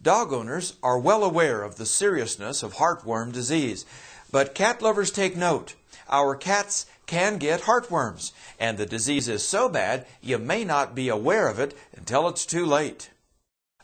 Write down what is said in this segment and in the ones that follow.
Dog owners are well aware of the seriousness of heartworm disease, but cat lovers take note. Our cats can get heartworms, and the disease is so bad you may not be aware of it until it's too late.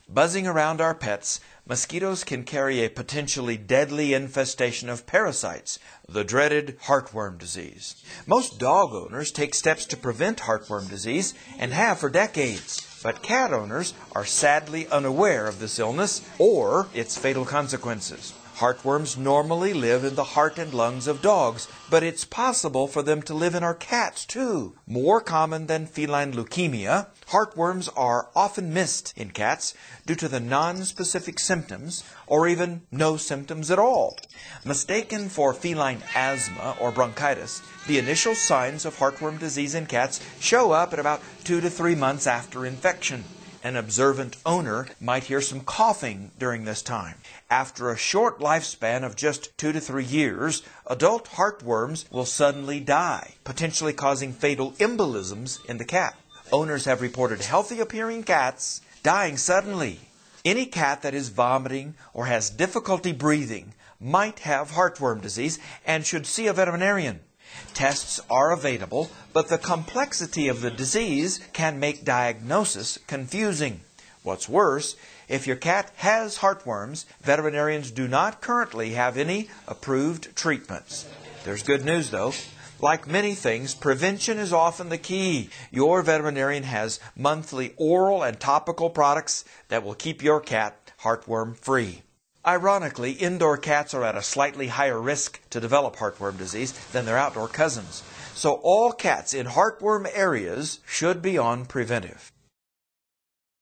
Buzzing around our pets, mosquitoes can carry a potentially deadly infestation of parasites, the dreaded heartworm disease. Most dog owners take steps to prevent heartworm disease and have for decades. But cat owners are sadly unaware of this illness or its fatal consequences. Heartworms normally live in the heart and lungs of dogs, but it's possible for them to live in our cats too. More common than feline leukemia, heartworms are often missed in cats due to the non-specific symptoms or even no symptoms at all. Mistaken for feline asthma or bronchitis, the initial signs of heartworm disease in cats show up at about two to three months after infection. An observant owner might hear some coughing during this time. After a short lifespan of just two to three years, adult heartworms will suddenly die, potentially causing fatal embolisms in the cat. Owners have reported healthy appearing cats dying suddenly. Any cat that is vomiting or has difficulty breathing might have heartworm disease and should see a veterinarian. Tests are available, but the complexity of the disease can make diagnosis confusing. What's worse, if your cat has heartworms, veterinarians do not currently have any approved treatments. There's good news though. Like many things, prevention is often the key. Your veterinarian has monthly oral and topical products that will keep your cat heartworm free. Ironically, indoor cats are at a slightly higher risk to develop heartworm disease than their outdoor cousins. So all cats in heartworm areas should be on preventive.